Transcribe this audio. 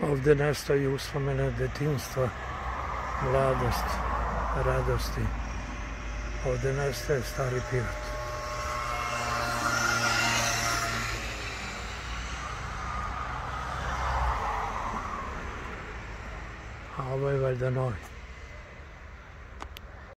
Ovde nestaju uspomene detinstva, mladost, radosti. Ovde nestaje stari pirot. A ovo je valjda novi.